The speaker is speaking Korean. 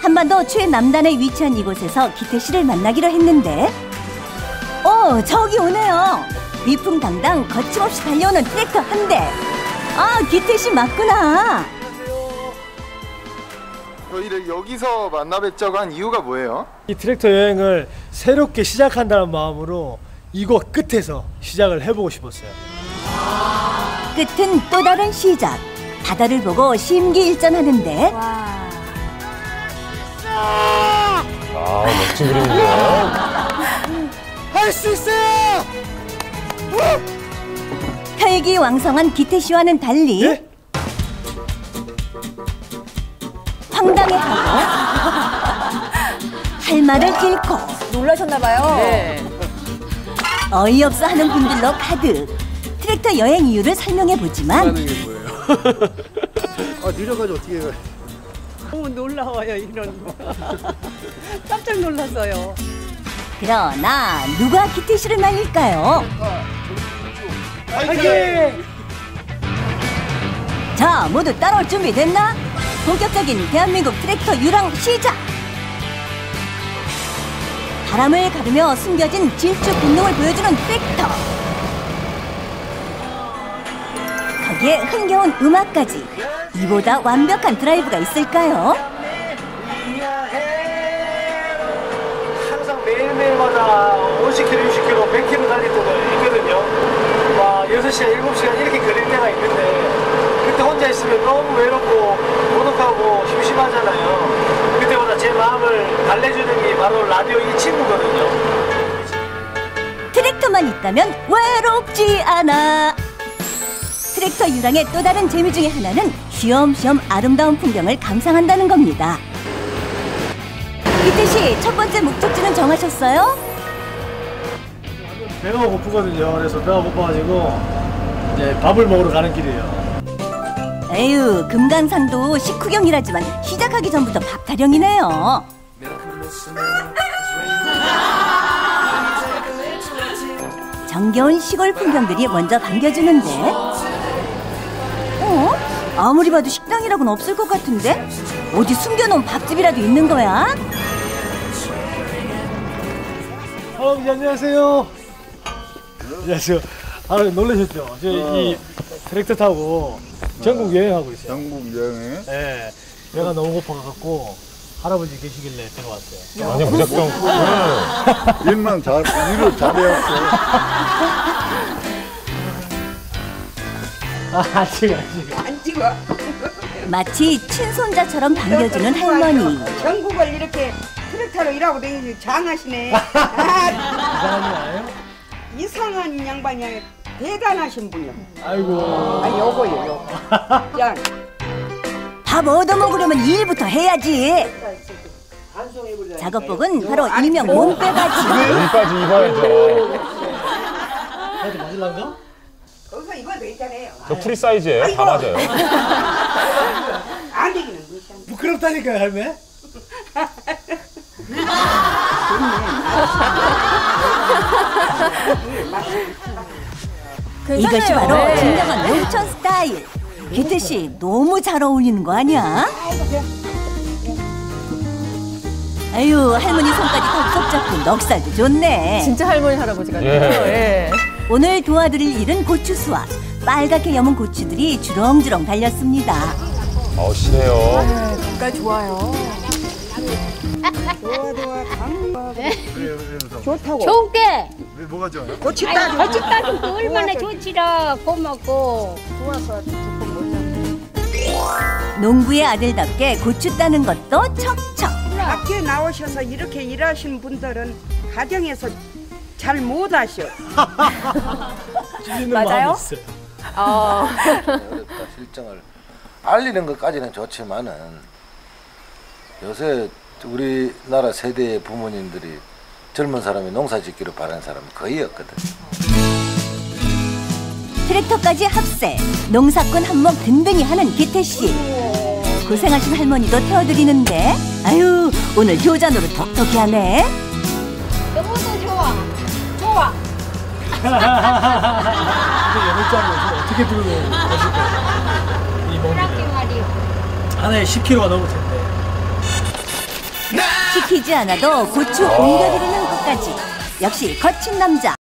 한반도 최남단에 위치한 이곳에서 기태 씨를 만나기로 했는데. 어 저기 오네요. 위풍당당 거침없이 달려오는 트랙터 한 대. 아 기태 씨 맞구나. 저희를 여기서 만나 뵙자고 한 이유가 뭐예요? 이 트랙터 여행을 새롭게 시작한다는 마음으로 이곳 끝에서 시작을 해보고 싶었어요. 끝은 또 다른 시작. 바다를 보고 심기일전하는데 아 멋진 그림이네요. 할 수 있어요! 혈기 왕성한 기태 씨와는 달리 예? 황당해하고 할 말을 잃고 놀라셨나봐요. 네. 어이없어 하는 분들로 가득 트랙터 여행 이유를 설명해 보지만 아, 느려가지고 어떻게 해요? 너무 놀라워요 이런 거. 깜짝 놀랐어요. 그러나 누가 기태 씨를 말릴까요? 화이팅! 자 모두 따라올 준비 됐나? 본격적인 대한민국 트랙터 유랑 시작! 바람을 가르며 숨겨진 질주 본능을 보여주는 트랙터 거기에 흥겨운 음악까지 이보다 완벽한 드라이브가 있을까요? 항상 매일매일마다 50km, 60km, 100km 달릴 때가 있거든요. 막 6시간, 7시간 이렇게 걸릴 때가 있는데 그때 혼자 있으면 너무 외롭고 고독하고 심심하잖아요. 그때마다 제 마음을 달래주는 게 바로 라디오 이 친구거든요. 트랙터만 있다면 외롭지 않아. 트랙터 유랑의 또 다른 재미 중에 하나는 쉬엄쉬엄 아름다운 풍경을 감상한다는 겁니다. 기태 씨, 첫 번째 목적지는 정하셨어요? 배가 고프거든요. 그래서 배가 고파가지고 이제 밥을 먹으러 가는 길이에요. 에휴, 금강산도 식후경이라지만 시작하기 전부터 밥 타령이네요. 정겨운 시골 풍경들이 먼저 반겨주는데 어? 아무리 봐도 식당이라고는 없을 것 같은데? 어디 숨겨놓은 밥집이라도 있는 거야? 할아버지 안녕하세요. 안녕하세요. 할아버지 놀라셨죠? 저이 트랙터 타고 전국 여행하고 있어요. 영국 여행에 예. 배가 너무 고파갖고 할아버지 계시길래 들어왔어요. 아니 무작정. 네. 일만 잘 일을 잘해왔어. 아, 아직 아직. 안 찍어. 마치 친손자처럼 반겨주는 할머니. 전국을 이렇게 트랙터로 일하고 다니는 장하시네. 아, 이상한 양반이 아니라 대단하신 분이요. 아이고. 아, 요거요, 요거. 야, 밥 얻어먹으려면 일부터 해야지. 작업복은 바로 일명 몸빼바지. 여기까지 입어야죠. 나한테 맞을란가? 되잖아요. 저 프리 사이즈예요. 다 맞아요. 안 되기는 무시한. 부끄럽다니까요, 할매. 이것이 바로 네. 진정한 농촌 스타일. 기태 씨 너무 잘 어울리는 거 아니야? 아유 할머니 손까지 덕석 잡고 넉살도 좋네. 진짜 할머니 할아버지 같아요. 예. 예. 오늘 도와드릴 일은 고추 수확. 빨갛게 염은 고추들이 주렁주렁 달렸습니다. 어 실해요. 색깔 좋아요. 좋아, 좋아, 강하고. 좋다고. 좋게 왜 뭐가 좋아요? 아이 따 거짓 따는 거 얼마나 좋지라 고맙고 좋아서 조금 농부의 아들답게 고추 따는 것도 척척. 밖에 나오셔서 이렇게 일하시는 분들은 가정에서 잘 못 하셔. 찔리는 맞아요? 어. 어렵다 실정을 알리는 것까지는 좋지만은 요새 우리나라 세대의 부모님들이 젊은 사람이 농사 짓기를 바라는 사람은 거의 없거든. 트랙터까지 합세. 농사꾼 한몫 든든히 하는 기태 씨. 고생하신 할머니도 태워드리는데 아유 오늘 효자 노릇 톡톡히 하네. 너무도 좋아 좋아 근데 여덟자리 어떻게 들고 가실까요? 이 말이요 하나에 10kg가 넘을 텐데. 시키지 않아도 고추 옮겨드리는 것까지 역시 거친 남자